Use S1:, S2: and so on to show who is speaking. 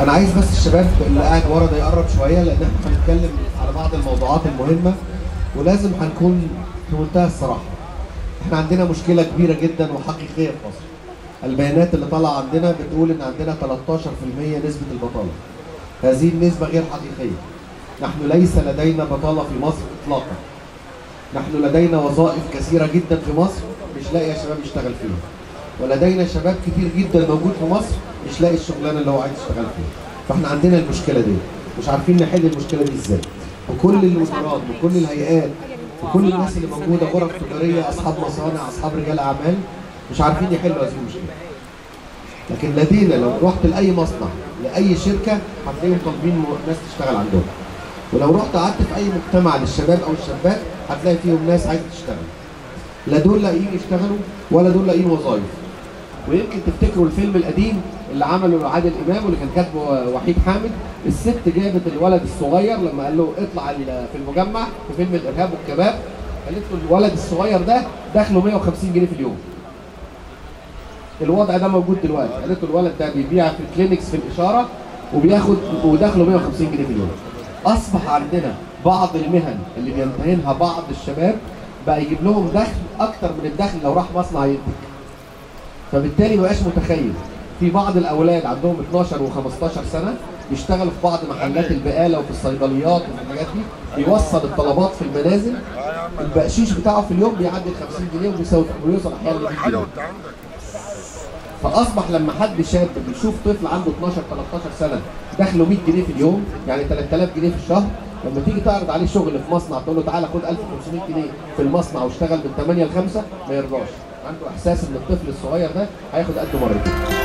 S1: أنا عايز بس الشباب اللي قاعد ورا ده يقرب شوية لأن إحنا هنتكلم على بعض الموضوعات المهمة ولازم هنكون في منتهى الصراحة. إحنا عندنا مشكلة كبيرة جدا وحقيقيه في مصر. البيانات اللي طالعة عندنا بتقول إن عندنا 13% نسبة البطالة. هذه النسبة غير حقيقية. نحن ليس لدينا بطالة في مصر اطلاقا. نحن لدينا وظائف كثيرة جدا في مصر مش لاقي يا شباب يشتغل فيها. ولدينا شباب كتير جدا موجود في مصر مش لاقي الشغلانة اللي هو عايز يشتغل فيها. فاحنا عندنا المشكلة دي. مش عارفين نحل المشكلة دي إزاي. وكل الوزارات وكل الهيئات وكل الناس اللي موجودة غرف تجارية أصحاب مصانع أصحاب رجال أعمال مش عارفين يحلوا هذه المشكلة. لكن لدينا لو رحت لأي مصنع لأي شركة هتلاقيهم طالبين ناس تشتغل عندهم. ولو رحت قعدت في أي مجتمع للشباب أو الشابات هتلاقي فيهم ناس عايزة تشتغل. لا دول لاقيين يشتغلوا ولا دول لاقيين وظائف. ويمكن تفتكروا الفيلم القديم اللي عمله عادل إمام واللي كان كاتبه وحيد حامد؟ الست جابت الولد الصغير لما قال له اطلع في المجمع في فيلم الإرهاب والكباب قالت له الولد الصغير ده دخله 150 جنيه في اليوم. الوضع ده موجود دلوقتي. قالت له الولد ده بيبيع في الكلينكس في الإشارة وبياخد ودخله 150 جنيه في اليوم. أصبح عندنا بعض المهن اللي بيمتهنها بعض الشباب بقى يجيب لهم دخل أكتر من الدخل لو راح مصنع ينتج. فبالتالي ما بقاش متخيل في بعض الأولاد عندهم 12 و15 سنة بيشتغلوا في بعض محلات البقالة وفي الصيدليات وفي الحاجات دي بيوصل الطلبات في المنازل. البقشيش بتاعه في اليوم بيعدي ال 50 جنيه وبيساوي ويوصل أحيانا ل 100 جنيه. فأصبح لما حد شاب بيشوف طفل عنده 12 13 سنة دخله 100 جنيه في اليوم يعني 3000 جنيه في الشهر لما تيجي تعرض عليه شغل في مصنع تقول له تعالى خد 1500 جنيه في المصنع واشتغل من 8 ل 5 ما يرضاش. عنده احساس ان الطفل الصغير ده هياخد قده مرتين.